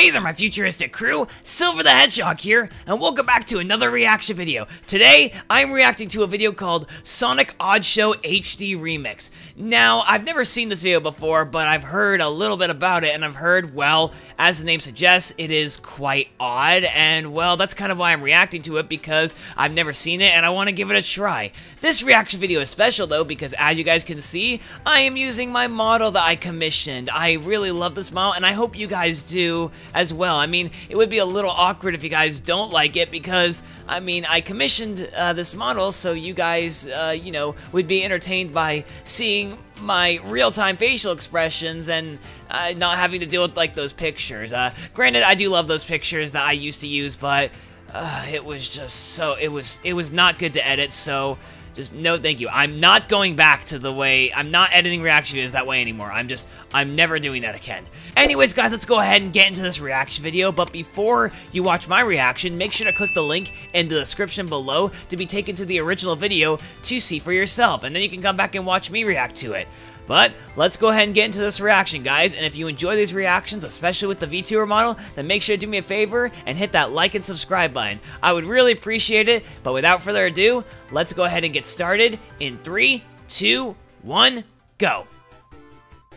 Hey there, my futuristic crew! Silver the Hedgehog here, and welcome back to another reaction video. Today, I'm reacting to a video called Sonic Oddshow HD Remix. Now, I've never seen this video before, but I've heard a little bit about it, and I've heard, well, as the name suggests, it is quite odd, and well, that's kind of why I'm reacting to it, because I've never seen it, and I want to give it a try. This reaction video is special, though, because as you guys can see, I am using my model that I commissioned. I really love this model, and I hope you guys do as well. I mean, it would be a little awkward if you guys don't like it because, I mean, I commissioned uh, this model so you guys, uh, you know, would be entertained by seeing my real-time facial expressions and uh, not having to deal with, like, those pictures. Uh, granted, I do love those pictures that I used to use, but uh, it was just so, it was, it was not good to edit, so... Just no thank you. I'm not going back to the way, I'm not editing reaction videos that way anymore. I'm just, I'm never doing that again. Anyways, guys, let's go ahead and get into this reaction video, but before you watch my reaction, make sure to click the link in the description below to be taken to the original video to see for yourself, and then you can come back and watch me react to it. But let's go ahead and get into this reaction, guys. And if you enjoy these reactions, especially with the VTuber model, then make sure to do me a favor and hit that like and subscribe button. I would really appreciate it. But without further ado, let's go ahead and get started in three, two, one, go.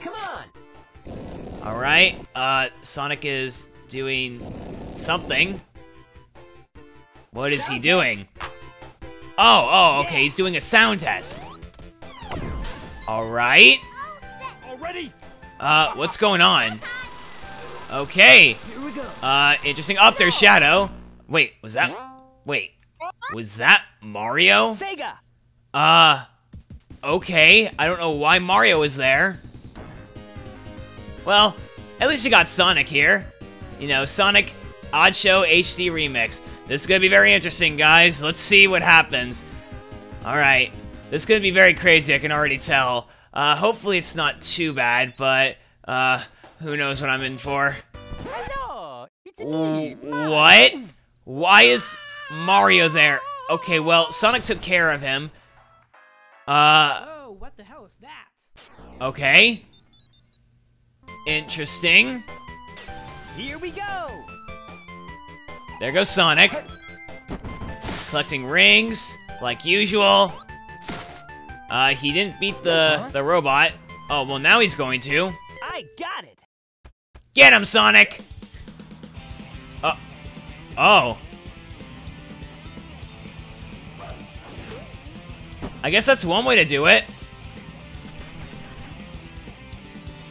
Come on! All right, uh, Sonic is doing something. What is he doing? Oh, oh, okay, he's doing a sound test. All right. Already? Uh, what's going on? Okay. Here we go. Uh, interesting. Up there's Shadow. Wait, was that? Wait, was that Mario? Sega! Uh, okay. I don't know why Mario is there. Well, at least you got Sonic here. You know, Sonic Oddshow HD Remix. This is gonna be very interesting, guys. Let's see what happens. All right. This is gonna be very crazy, I can already tell. Uh, hopefully it's not too bad, but, uh, who knows what I'm in for. Hello! It's What? Why is Mario there? Okay, well, Sonic took care of him. Uh, Oh, what the hell is that? okay. Interesting. Here we go! There goes Sonic. Collecting rings, like usual. Uh, he didn't beat the, the robot. Oh, well, now he's going to. I got it! Get him, Sonic! Uh, oh. I guess that's one way to do it.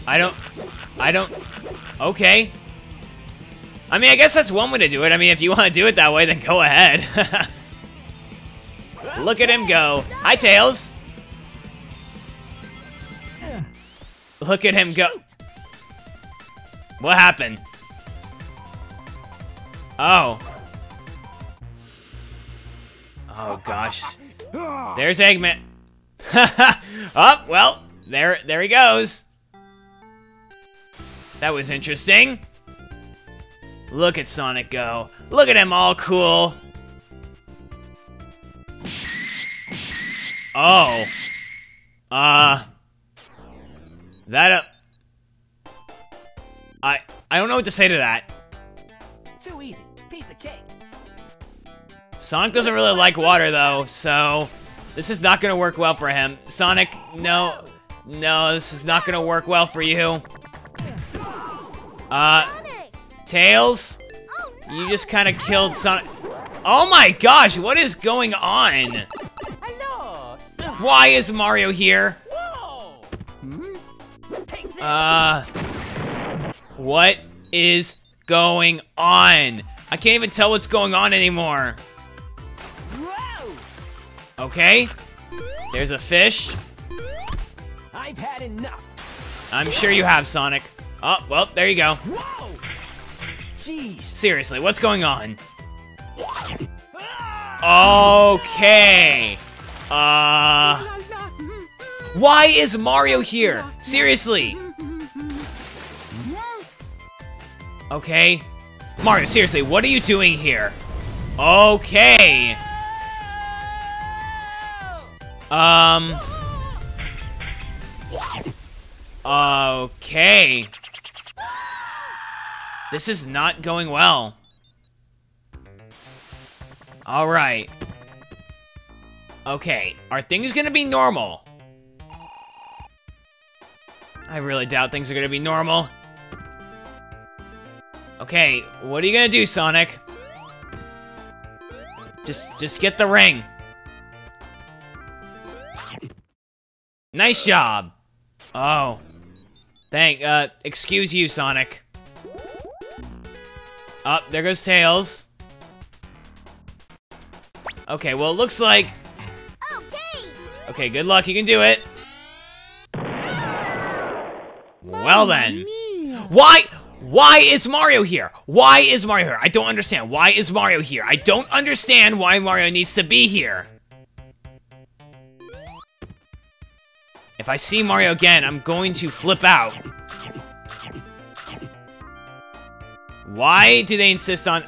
I don't... I don't... Okay. I mean, I guess that's one way to do it. I mean, if you want to do it that way, then go ahead. Look at him go. Hi, Tails. Look at him go. What happened? Oh. Oh gosh. There's Eggman. oh, well, there there he goes. That was interesting. Look at Sonic go. Look at him all cool. Oh. Uh that uh I I don't know what to say to that. Too easy. Piece of cake. Sonic doesn't really like water though, so this is not gonna work well for him. Sonic, no, no, this is not gonna work well for you. Uh, Tails, you just kind of killed Sonic. Oh my gosh, what is going on? Hello! Why is Mario here? Whoa! Take this! Uh, what is going on? I can't even tell what's going on anymore. Okay, there's a fish. I've had enough. I'm sure you have, Sonic. Oh, well, there you go. Whoa! Jeez. Seriously, what's going on? Okay. Uh, why is Mario here? Seriously. Okay. Mario, seriously, what are you doing here? Okay. Um. Okay. This is not going well. Alright. Okay, are things gonna be normal? I really doubt things are gonna be normal. Okay, what are you gonna do, Sonic? Just, just get the ring. Nice job. Oh. Thank, uh, excuse you, Sonic. Up, oh, there goes Tails. Okay, well, it looks like... Okay. Okay, good luck, you can do it. Well then. Why? Why is Mario here? Why is Mario here? I don't understand. Why is Mario here? I don't understand why Mario needs to be here. If I see Mario again, I'm going to flip out. Why do they insist on...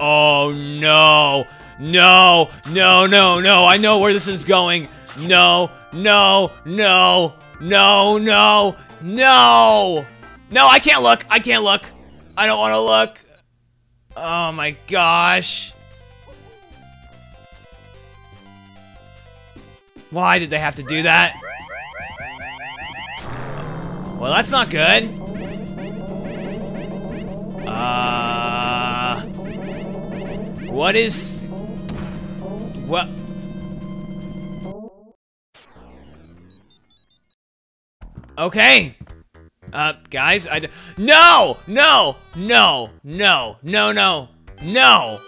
Oh, no. No, no, no, no. I know where this is going. No, no, no, no, no, no. No, I can't look. I can't look. I don't want to look. Oh my gosh. Why did they have to do that? Well, that's not good. Uh... What is... What... Okay. Uh, guys, I... No! No! No! No! No, no! No!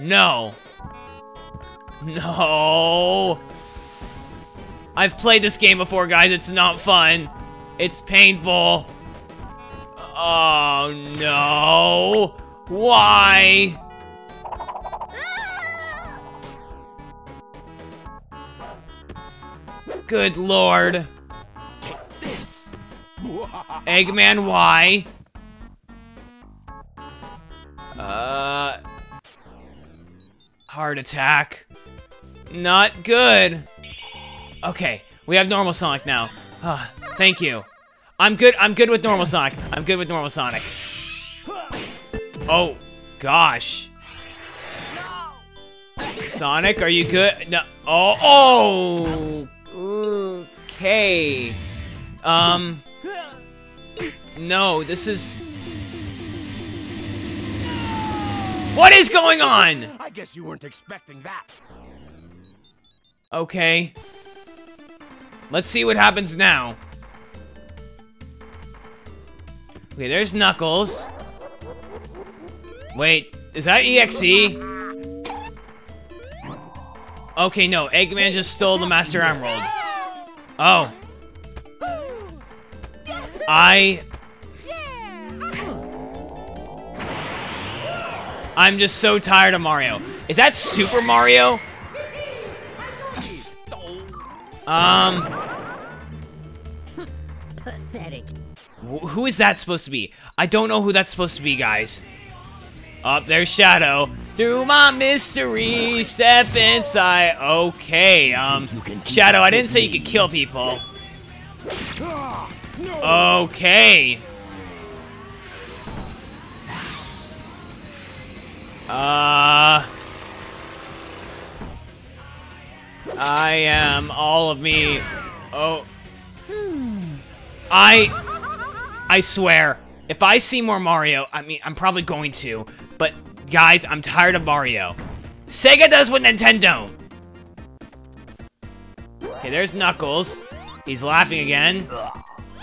No! No! I've played this game before, guys. It's not fun. It's painful. Oh, no. Why? Good lord. Eggman, why? Uh... Heart attack. Not good. Okay, we have normal Sonic now. Uh, thank you. I'm good, I'm good with normal Sonic. I'm good with normal Sonic. Oh, gosh. Sonic, are you good? No. Oh, oh. Okay. Um. No, this is... What is going on? I guess you weren't expecting that. Okay. Let's see what happens now. Okay, there's Knuckles. Wait, is that EXE? Okay, no, Eggman just stole the Master Emerald. Oh. I... I'm just so tired of Mario. Is that Super Mario? Um... Pathetic. Who is that supposed to be? I don't know who that's supposed to be, guys. Up oh, there's Shadow. Through my mystery, step inside. Okay, um, Shadow, I didn't say you could kill people. Okay. Uh... I am all of me. Oh. I... I swear, if I see more Mario, I mean, I'm probably going to, but guys, I'm tired of Mario. Sega does what Nintendo. Okay, there's Knuckles. He's laughing again.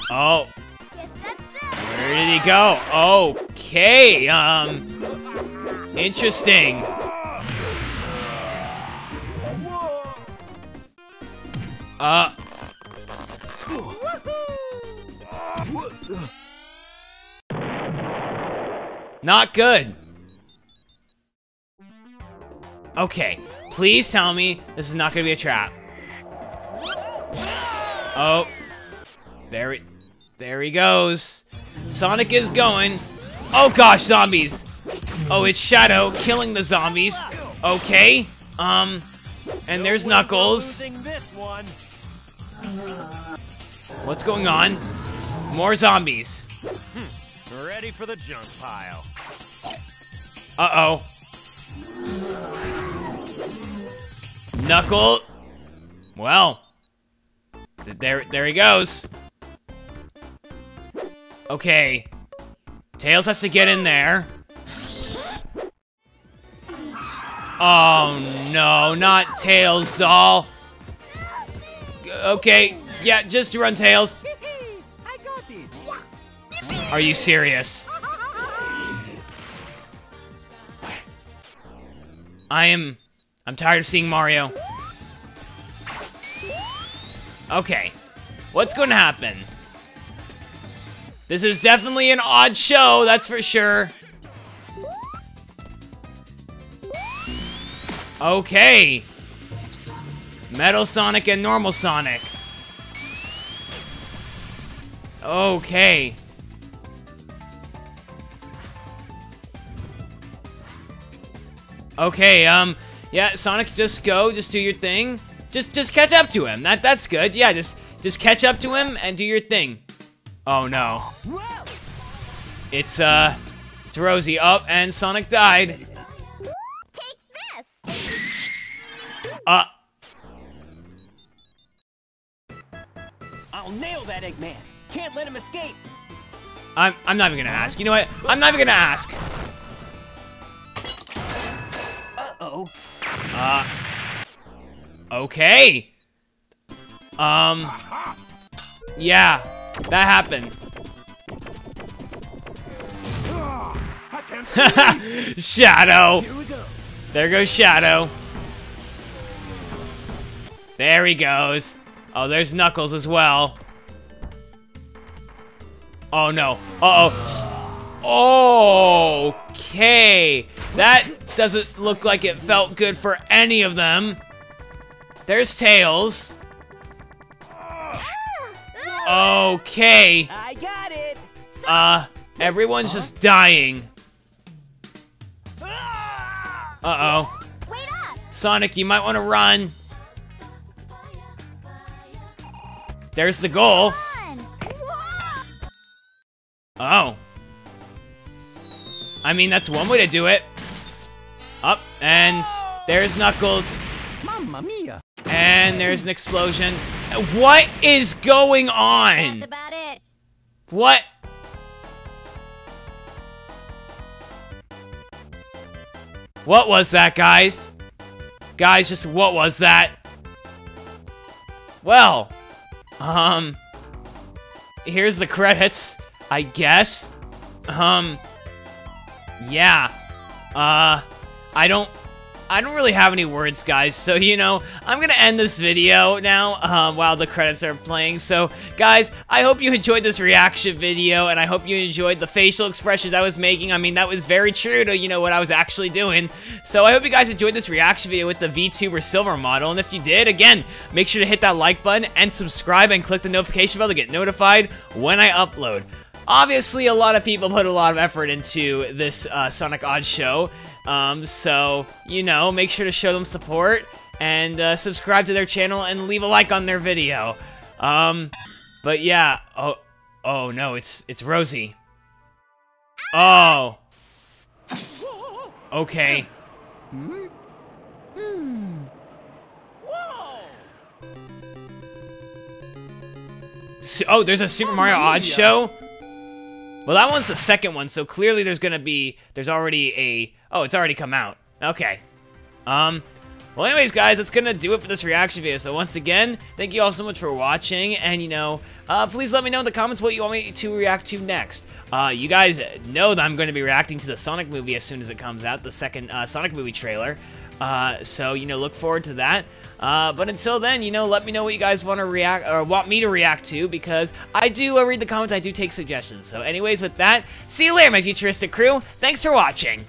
Oh. Where did he go? Okay, um, interesting. Uh, Not good. Okay, please tell me this is not gonna be a trap. Oh, there he, there he goes. Sonic is going. Oh gosh, zombies. Oh, it's Shadow killing the zombies. Okay, um, and there's Knuckles. What's going on? More zombies. Ready for the junk pile. Uh-oh. Knuckle. Well. There, there he goes. Okay. Tails has to get in there. Oh no, not Tails Doll. Okay, yeah, just run Tails. Are you serious? I am... I'm tired of seeing Mario. Okay. What's going to happen? This is definitely an odd show, that's for sure. Okay. Metal Sonic and normal Sonic. Okay. Okay, um, yeah, Sonic, just go, just do your thing. Just, just catch up to him. That, that's good. Yeah, just, just catch up to him and do your thing. Oh no. It's, uh, it's Rosie. Up, and Sonic died. Uh, I'll nail that Eggman. Can't let him escape. I'm, I'm not even gonna ask. You know what? I'm not even gonna ask. Uh-oh. Uh Okay. Um, yeah, that happened. Shadow. Here we go. There goes Shadow. There he goes. Oh, there's Knuckles as well. Oh no. Uh-oh. Okay. That doesn't look like it felt good for any of them. There's Tails. Okay. I got it. Uh, everyone's just dying. Uh-oh. Wait up. Sonic, you might want to run. There's the goal. Oh. I mean, that's one way to do it. Up, and there's Knuckles, Mamma mia. and there's an explosion. What is going on? That's on? about it. What? What was that, guys? Guys, just what was that? Well, um, here's the credits, I guess. Um, yeah. Uh, I don't, I don't really have any words, guys. So, you know, I'm gonna end this video now uh, while the credits are playing. So, guys, I hope you enjoyed this reaction video, and I hope you enjoyed the facial expressions I was making. I mean, that was very true to, you know, what I was actually doing. So, I hope you guys enjoyed this reaction video with the VTuber Silver model. And if you did, again, make sure to hit that like button and subscribe and click the notification bell to get notified when I upload. Obviously, a lot of people put a lot of effort into this uh, Sonic Oddshow. Um, so, you know, make sure to show them support and uh, subscribe to their channel and leave a like on their video. Um, but yeah, oh, oh no, it's it's Rosie. Oh. Okay. So, oh, there's a Super Mario Odd show. Well, that one's the second one, so clearly there's gonna be, there's already a, oh, it's already come out. Okay. Um, well, anyways, guys, that's gonna do it for this reaction video. So once again, thank you all so much for watching, and you know, uh, please let me know in the comments what you want me to react to next. Uh, you guys know that I'm going to be reacting to the Sonic movie as soon as it comes out, the second uh, Sonic movie trailer. Uh, so you know, look forward to that. Uh, but until then, you know, let me know what you guys want to react or want me to react to because I do read the comments. I do take suggestions. So, anyways, with that, see you later, my futuristic crew. Thanks for watching.